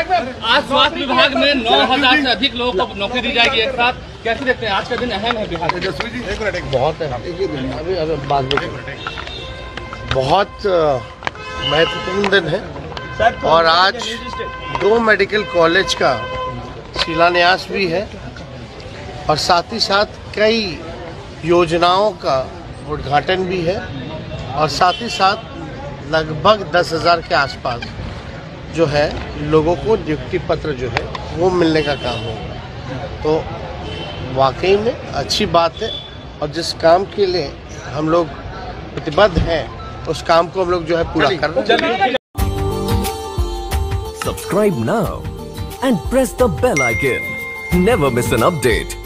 आज स्वास्थ्य विभाग में नौ हज़ार से अधिक लोगों को नौकरी दी जाएगी एक साथ। कैसे देखते हैं? आज का दिन अहम है बिहार में। बहुत है। अभी अभी बाद में बहुत महत्वपूर्ण दिन है। और आज दो मेडिकल कॉलेज का शिलान्यास भी है और साथ ही साथ कई योजनाओं का उद्घाटन भी है और साथ ही साथ लगभग दस हज़ार के आसपास जो है लोगों को नियुक्ति पत्र जो है वो मिलने का काम होगा तो वाकई में अच्छी बात है और जिस काम के लिए हम लोग प्रतिबद्ध हैं उस काम को हम लोग जो है पूरा कर रहे हैं Subscribe now and press the bell icon. Never miss an update.